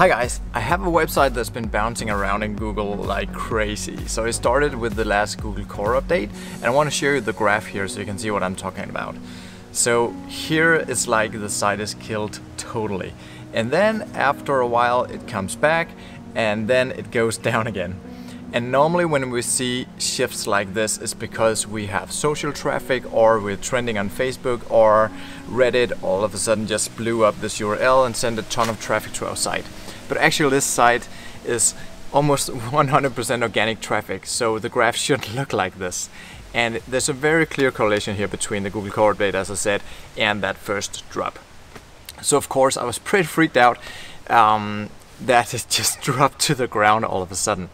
Hi guys, I have a website that's been bouncing around in Google like crazy. So I started with the last Google Core update and I want to show you the graph here so you can see what I'm talking about. So here it's like the site is killed totally. And then after a while it comes back and then it goes down again. And normally when we see shifts like this it's because we have social traffic or we're trending on Facebook or Reddit all of a sudden just blew up this URL and sent a ton of traffic to our site. But actually this site is almost 100% organic traffic so the graph should look like this. And there's a very clear correlation here between the Google Core update as I said and that first drop. So of course I was pretty freaked out um, that it just dropped to the ground all of a sudden.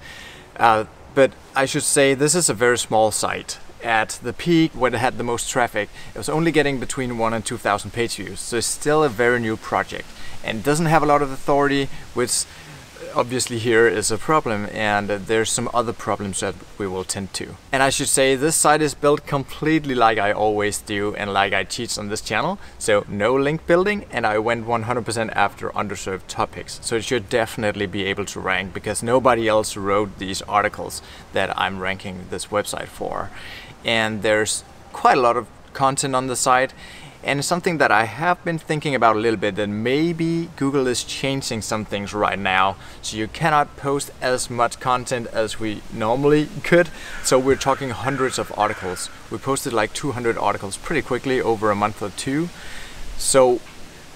Uh, but I should say this is a very small site. At the peak when it had the most traffic, it was only getting between 1 and 2,000 page views. So it's still a very new project and doesn't have a lot of authority, which obviously here is a problem and there's some other problems that we will tend to. And I should say this site is built completely like I always do and like I teach on this channel. So no link building and I went 100% after underserved topics. So it should definitely be able to rank because nobody else wrote these articles that I'm ranking this website for. And there's quite a lot of content on the site and something that I have been thinking about a little bit that maybe Google is changing some things right now. So you cannot post as much content as we normally could. So we're talking hundreds of articles. We posted like 200 articles pretty quickly over a month or two. So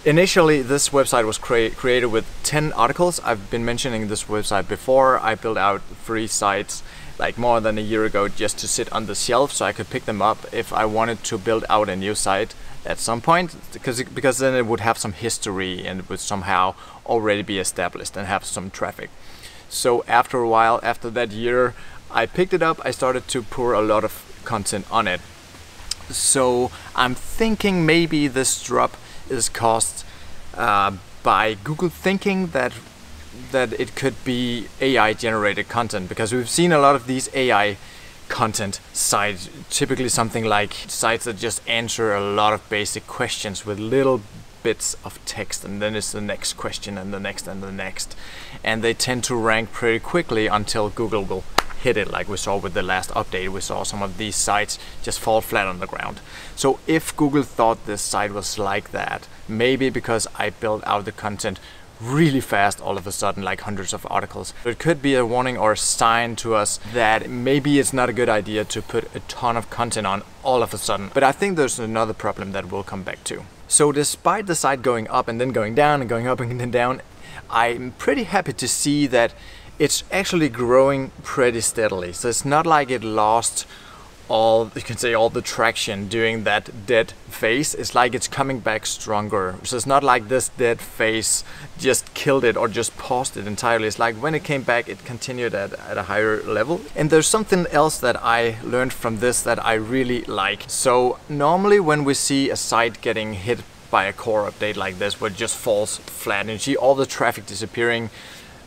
Initially, this website was crea created with 10 articles. I've been mentioning this website before. I built out three sites like more than a year ago just to sit on the shelf so I could pick them up if I wanted to build out a new site at some point because because then it would have some history and would somehow already be established and have some traffic. So after a while, after that year, I picked it up. I started to pour a lot of content on it. So I'm thinking maybe this drop is caused uh, by Google thinking that that it could be AI generated content because we've seen a lot of these AI content sites, typically something like sites that just answer a lot of basic questions with little bits of text and then it's the next question and the next and the next. And they tend to rank pretty quickly until Google will hit it like we saw with the last update. We saw some of these sites just fall flat on the ground. So if Google thought this site was like that maybe because I built out the content really fast all of a sudden, like hundreds of articles. It could be a warning or a sign to us that maybe it's not a good idea to put a ton of content on all of a sudden. But I think there's another problem that we'll come back to. So despite the site going up and then going down and going up and then down, I'm pretty happy to see that it's actually growing pretty steadily. So it's not like it lost all you can say all the traction during that dead phase it's like it's coming back stronger. So it's not like this dead phase just killed it or just paused it entirely. It's like when it came back it continued at, at a higher level. And there's something else that I learned from this that I really like. So normally when we see a site getting hit by a core update like this where it just falls flat and see all the traffic disappearing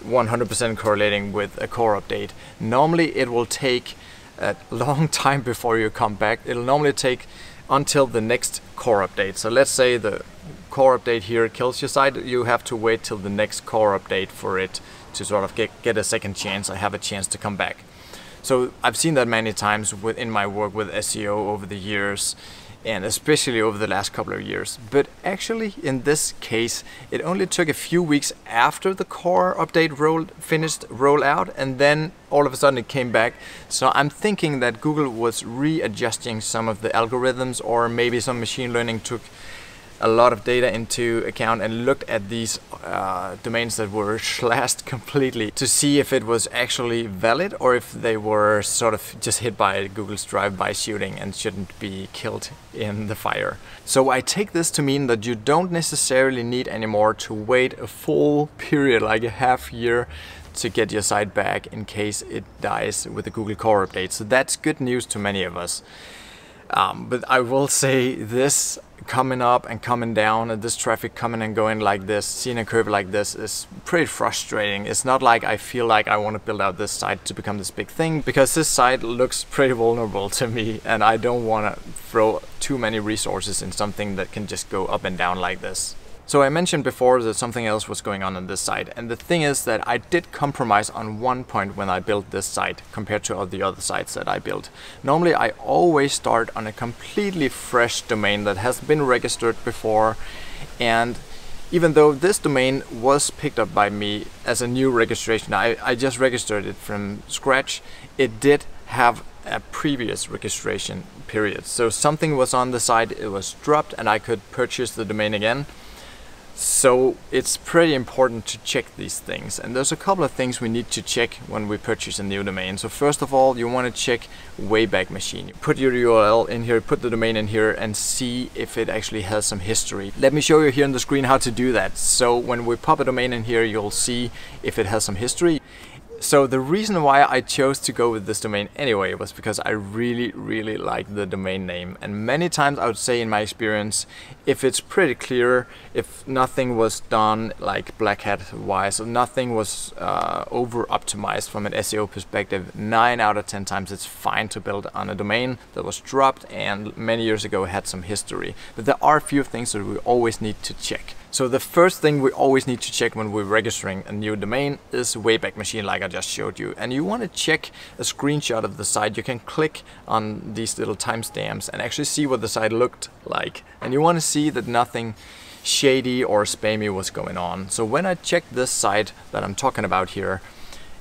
100% correlating with a core update normally it will take a long time before you come back. It'll normally take until the next core update. So let's say the core update here kills your site, you have to wait till the next core update for it to sort of get, get a second chance I have a chance to come back. So I've seen that many times within my work with SEO over the years and especially over the last couple of years. But actually, in this case, it only took a few weeks after the core update rolled, finished rollout and then all of a sudden it came back. So I'm thinking that Google was readjusting some of the algorithms, or maybe some machine learning took a lot of data into account and looked at these uh, domains that were slashed completely to see if it was actually valid or if they were sort of just hit by Google's drive-by shooting and shouldn't be killed in the fire. So I take this to mean that you don't necessarily need anymore to wait a full period, like a half year, to get your site back in case it dies with the Google Core update. So that's good news to many of us. Um, but I will say this coming up and coming down and this traffic coming and going like this, seeing a curve like this is pretty frustrating. It's not like I feel like I want to build out this site to become this big thing because this site looks pretty vulnerable to me and I don't want to throw too many resources in something that can just go up and down like this. So I mentioned before that something else was going on on this site. And the thing is that I did compromise on one point when I built this site compared to all the other sites that I built. Normally I always start on a completely fresh domain that has been registered before. And even though this domain was picked up by me as a new registration, I, I just registered it from scratch, it did have a previous registration period. So something was on the site, it was dropped and I could purchase the domain again. So it's pretty important to check these things and there's a couple of things we need to check when we purchase a new domain. So first of all you want to check Wayback Machine. Put your URL in here, put the domain in here and see if it actually has some history. Let me show you here on the screen how to do that. So when we pop a domain in here you'll see if it has some history. So the reason why I chose to go with this domain anyway was because I really, really like the domain name. And many times I would say in my experience, if it's pretty clear, if nothing was done like Black Hat wise, or nothing was uh, over optimized from an SEO perspective, 9 out of 10 times it's fine to build on a domain that was dropped and many years ago had some history. But there are a few things that we always need to check. So the first thing we always need to check when we're registering a new domain is Wayback Machine like I just showed you. And you want to check a screenshot of the site. You can click on these little timestamps and actually see what the site looked like. And you want to see that nothing shady or spammy was going on. So when I checked this site that I'm talking about here,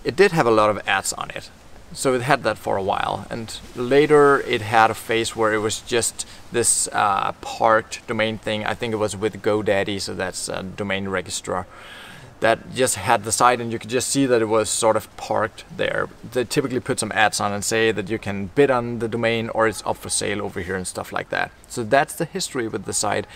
it did have a lot of ads on it. So it had that for a while, and later it had a phase where it was just this uh, parked domain thing. I think it was with GoDaddy, so that's a domain registrar that just had the site and you could just see that it was sort of parked there. They typically put some ads on and say that you can bid on the domain or it's up for sale over here and stuff like that. So that's the history with the site.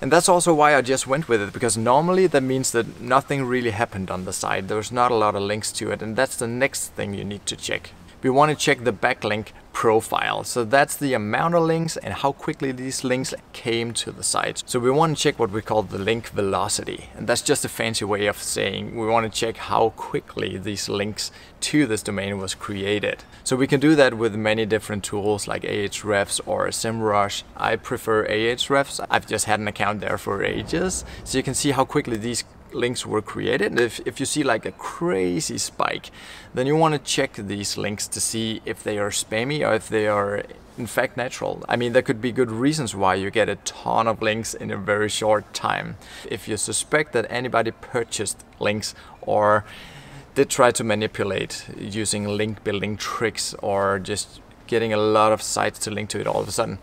And that's also why I just went with it, because normally that means that nothing really happened on the site. There's not a lot of links to it, and that's the next thing you need to check. We want to check the backlink profile. So that's the amount of links and how quickly these links came to the site. So we want to check what we call the link velocity. And that's just a fancy way of saying we want to check how quickly these links to this domain was created. So we can do that with many different tools like Ahrefs or SEMrush. I prefer Ahrefs. I've just had an account there for ages. So you can see how quickly these links were created. If, if you see like a crazy spike, then you want to check these links to see if they are spammy or if they are in fact natural. I mean, there could be good reasons why you get a ton of links in a very short time. If you suspect that anybody purchased links or did try to manipulate using link building tricks or just getting a lot of sites to link to it all of a sudden,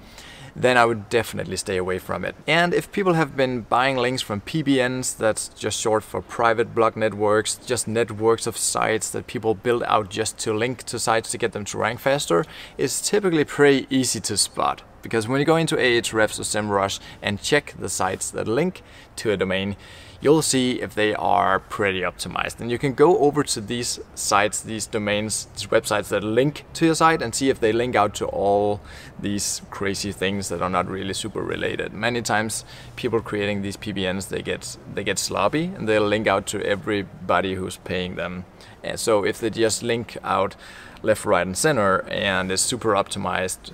then I would definitely stay away from it. And if people have been buying links from PBNs, that's just short for private blog networks, just networks of sites that people build out just to link to sites to get them to rank faster, it's typically pretty easy to spot. Because when you go into Ahrefs or SEMrush and check the sites that link to a domain, you'll see if they are pretty optimized. And you can go over to these sites, these domains, these websites that link to your site and see if they link out to all these crazy things that are not really super related. Many times people creating these PBNs, they get, they get sloppy and they'll link out to everybody who's paying them. And so if they just link out left, right and center and is super optimized,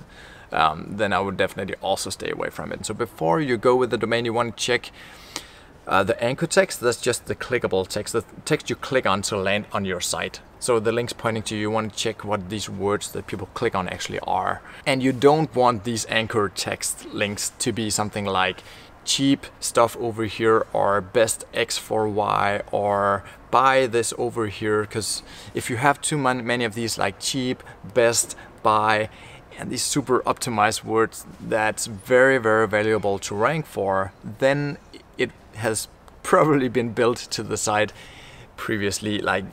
um, then I would definitely also stay away from it. So before you go with the domain, you want to check uh, the anchor text, that's just the clickable text, the text you click on to land on your site. So the links pointing to you, you want to check what these words that people click on actually are. And you don't want these anchor text links to be something like cheap stuff over here or best X for Y or buy this over here because if you have too many of these like cheap, best, buy and these super optimized words that's very very valuable to rank for then has probably been built to the site previously, like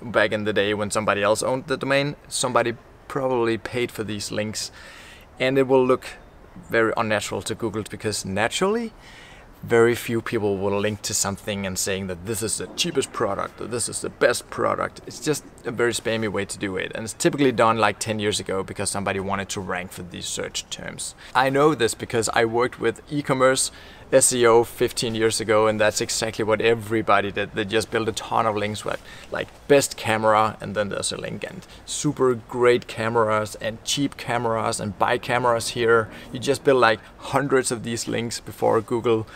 back in the day when somebody else owned the domain. Somebody probably paid for these links and it will look very unnatural to Google because naturally very few people will link to something and saying that this is the cheapest product or this is the best product. It's just a very spammy way to do it. And it's typically done like 10 years ago because somebody wanted to rank for these search terms. I know this because I worked with e-commerce SEO 15 years ago and that's exactly what everybody did. They just built a ton of links with like best camera and then there's a link and super great cameras and cheap cameras and buy cameras here. You just build like hundreds of these links before Google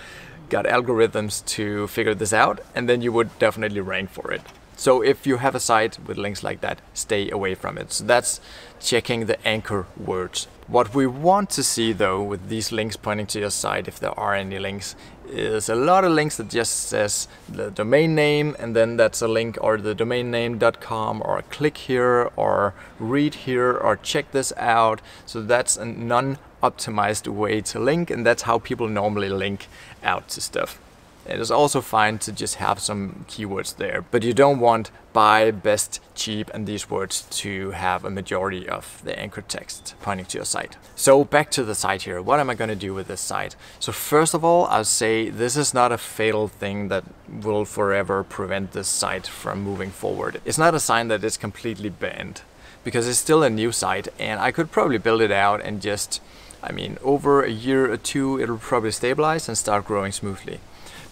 got algorithms to figure this out and then you would definitely rank for it. So if you have a site with links like that, stay away from it. So that's checking the anchor words. What we want to see though with these links pointing to your site, if there are any links, is a lot of links that just says the domain name and then that's a link or the domain name.com or click here or read here or check this out. So that's a non-optimized way to link and that's how people normally link out to stuff. It is also fine to just have some keywords there, but you don't want buy, best, cheap and these words to have a majority of the anchor text pointing to your site. So back to the site here. What am I going to do with this site? So first of all, I'll say this is not a fatal thing that will forever prevent this site from moving forward. It's not a sign that it's completely banned because it's still a new site and I could probably build it out and just, I mean, over a year or two, it'll probably stabilize and start growing smoothly.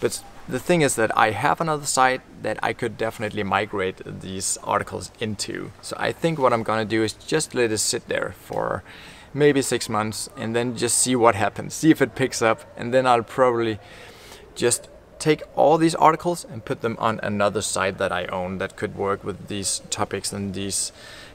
But the thing is that I have another site that I could definitely migrate these articles into. So I think what I'm gonna do is just let it sit there for maybe six months and then just see what happens, see if it picks up, and then I'll probably just take all these articles and put them on another site that I own that could work with these topics and these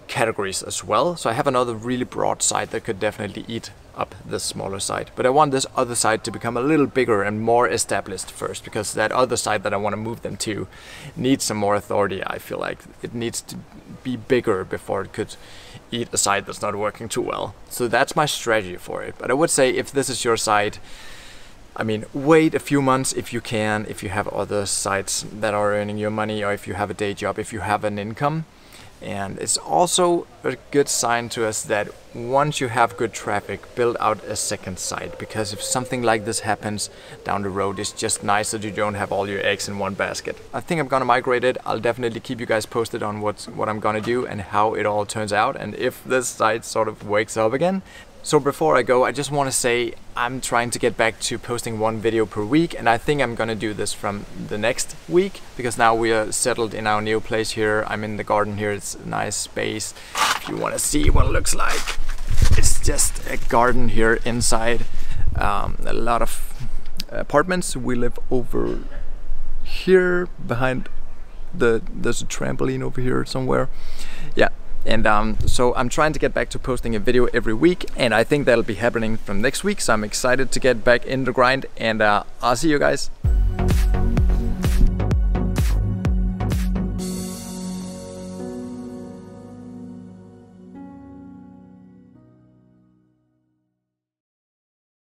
categories as well. So I have another really broad site that could definitely eat up this smaller site. But I want this other site to become a little bigger and more established first because that other site that I want to move them to needs some more authority. I feel like it needs to be bigger before it could eat a site that's not working too well. So that's my strategy for it. But I would say if this is your site, I mean, wait a few months if you can, if you have other sites that are earning your money or if you have a day job, if you have an income and it's also a good sign to us that once you have good traffic, build out a second site. Because if something like this happens down the road, it's just nice that you don't have all your eggs in one basket. I think I'm gonna migrate it. I'll definitely keep you guys posted on what's, what I'm gonna do and how it all turns out. And if this site sort of wakes up again, so before I go, I just want to say I'm trying to get back to posting one video per week and I think I'm gonna do this from the next week because now we are settled in our new place here. I'm in the garden here, it's a nice space. If you want to see what it looks like, it's just a garden here inside. Um, a lot of apartments. We live over here behind the, there's a trampoline over here somewhere. Yeah, and um, so I'm trying to get back to posting a video every week and I think that'll be happening from next week. So I'm excited to get back in the grind and uh, I'll see you guys